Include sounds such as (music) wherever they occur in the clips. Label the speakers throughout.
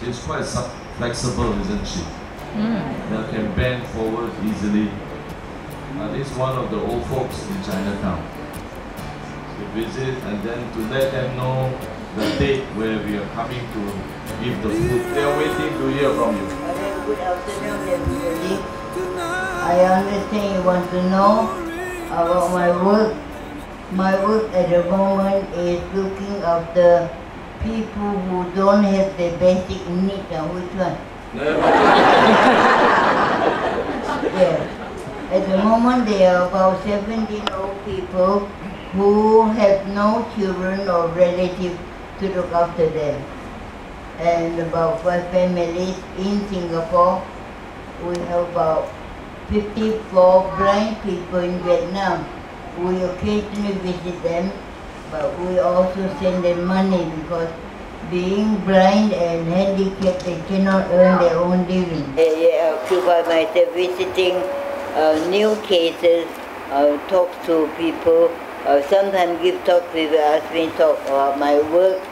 Speaker 1: She's quite su- flexible, isn't she? That can bend forward easily. Uh, this is one of the old folks in Chinatown. To visit and then to let them know the date where we are coming to give the food. They are waiting to hear from you.
Speaker 2: Good afternoon, everybody. I understand you want to know about my work. My work at the moment is looking after people who don't have the basic needs. Now, uh, which one? (laughs) Yeah. At the moment, there are about 17 old people who have no children or relatives to look after them. And about five families in Singapore. We have about 54 blind people in Vietnam. We occasionally visit them, but we also send them money because being blind and handicapped, they cannot earn their own living. I occupy myself visiting uh, new cases, uh, talk to people, uh, sometimes give talk, people ask me to talk about my work,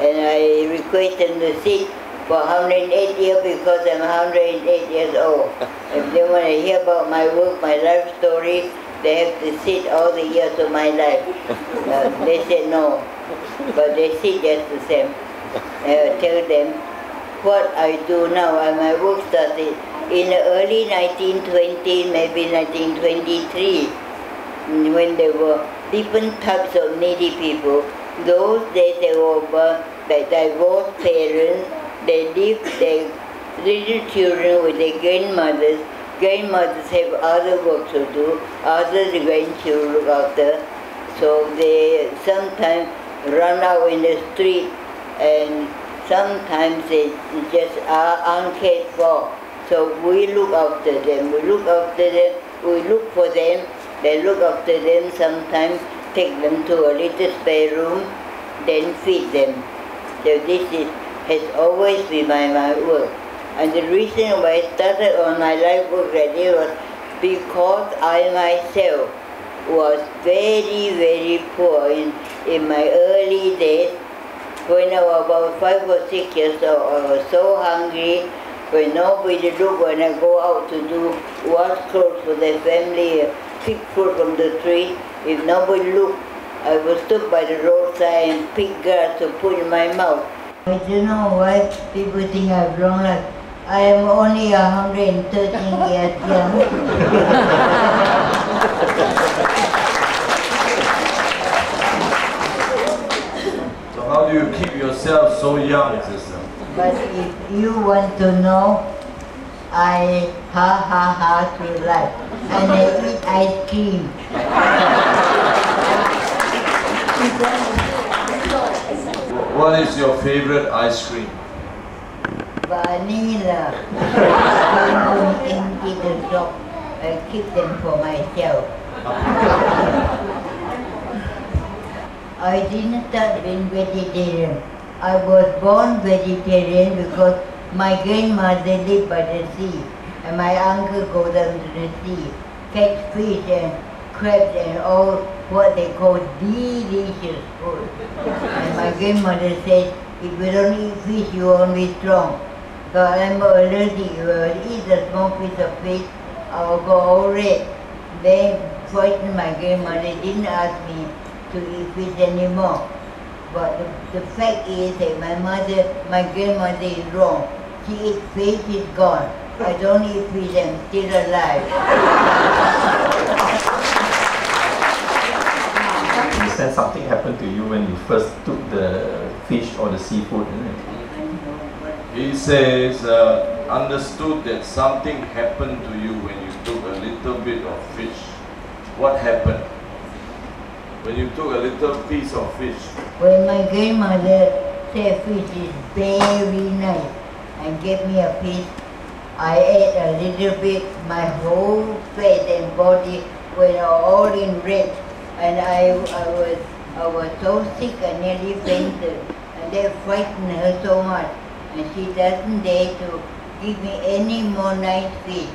Speaker 2: and I request them to sit for 108 years because I'm 108 years old. (laughs) if they want to hear about my work, my life story, they have to sit all the years of my life. (laughs) Uh, they said no, but they sit just the same. I tell them what I do now and my work started in the early 1920, maybe 1923, mm, when there were different types of needy people. Those days they were like divorced parents, they leave their little children with their grandmothers. Grandmothers have other work to do, other grandchildren look after. So they sometimes run out in the street and sometimes they just are uncared for. So we look after them, we look after them, we look for them, they look after them, sometimes take them to a little spare room, then feed them. So this is, has always been my, my work. And the reason why I started on my life work radio was because I myself was very, very poor in, in my early days. When I was about five or six years old, I was so hungry. When nobody looked when I go out to do wash clothes for the family, pick fruit from the tree. If nobody looked, I was stop by the roadside and pick grass to put in my mouth. I don't know why people think I've grown like I am only 113 years young.
Speaker 1: So how do you keep yourself so young, sister?
Speaker 2: But if you want to know, I ha ha ha to life. And I eat ice cream.
Speaker 1: What is your favorite ice cream?
Speaker 2: Vanilla. I don't into the shop. I keep them for myself. I didn't start being vegetarian. I was born vegetarian because my grandmother lived by the sea and my uncle go down to the sea, catch fish and crabs and all what they call delicious food. and my grandmother said, if you don't eat fish, you won't be strong. I'm I eat a small piece of fish, I will go all red. They frightened my grandmother, didn't ask me to eat fish anymore. But the, the fact is that my mother, my grandmother is wrong. She eats fish, she's gone. I don't eat fish, I'm still alive.
Speaker 3: You said something happened to you when you first took the fish or the seafood?
Speaker 1: He says, uh, understood that something happened to you when you took a little bit of fish. What happened? When you took a little piece of fish,
Speaker 2: When my grandmother said fish is very nice and gave me a piece, I ate a little bit, my whole face and body were all in red. And I, I was I was so sick and nearly fainted. And they frightened her so much. And she doesn't dare to give me any more nice fish.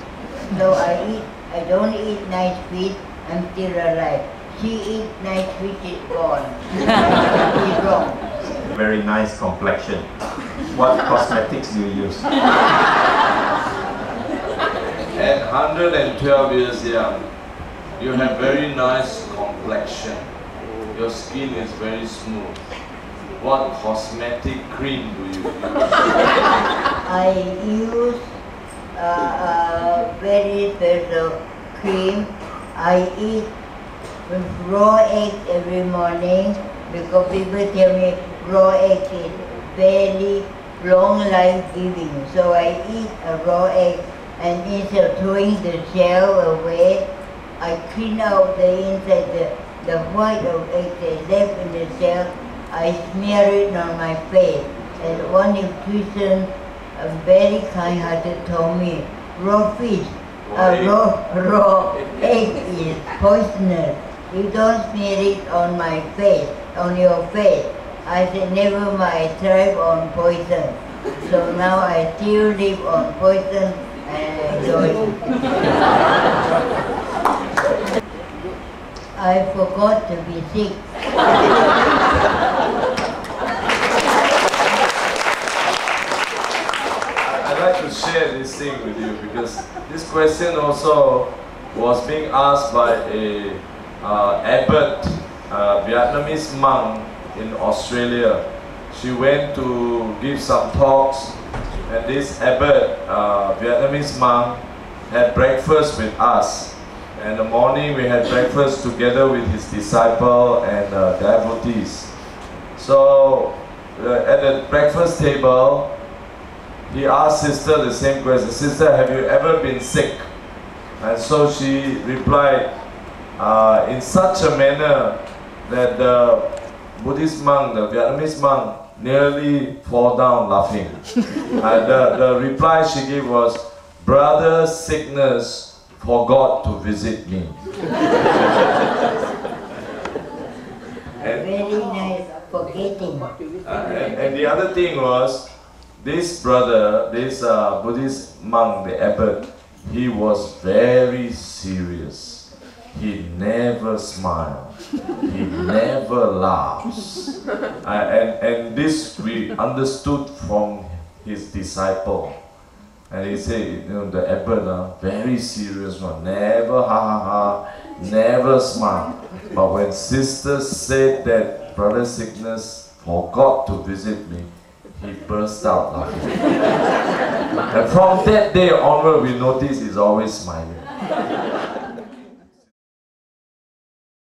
Speaker 2: So I eat I don't eat nice fish, I'm still alive. She eats nice fish, it's gone. (laughs) She's wrong.
Speaker 3: Very nice complexion. What cosmetics do you use?
Speaker 1: At 112 years young, you have very nice complexion. Your skin is very smooth. What cosmetic cream do you use? (laughs)
Speaker 2: I use uh, a very special cream. I eat raw eggs every morning because people tell me raw egg is very long life giving. So I eat a raw egg and instead of throwing the shell away, I clean out the inside, the, the white of egg that's left in the shell. I smear it on my face. And one nutrition, a very kind-hearted told me, raw fish, a raw, raw egg is poisonous. You don't smear it on my face, on your face. I said, never mind, I thrive on poison. So now I still live on poison and I enjoy it. (laughs) I forgot to be sick. (laughs)
Speaker 1: share this thing with you because this question also was being asked by a uh, abbot, uh, Vietnamese monk in Australia. She went to give some talks and this abbot, uh, Vietnamese monk, had breakfast with us. In the morning we had breakfast together with his disciple and uh, devotees. So uh, at the breakfast table, he asked sister the same question. Sister, have you ever been sick? And so she replied uh, in such a manner that the Buddhist monk, the Vietnamese monk, nearly fall down laughing. (laughs) and the, the reply she gave was, Brother, sickness forgot to visit me. (laughs) and
Speaker 2: Very nice forgetting.
Speaker 1: uh, and, and the other thing was, this brother, this uh, Buddhist monk, the abbot, he was very serious. He never smiled. He never laughs. Uh, and, and this we understood from his disciple. And he said, you know, the abbot, uh, very serious one, never ha ha ha, never smile. But when sister said that brother sickness forgot to visit me, he burst out laughing. (laughs) and from that day onward, we notice he's always smiling.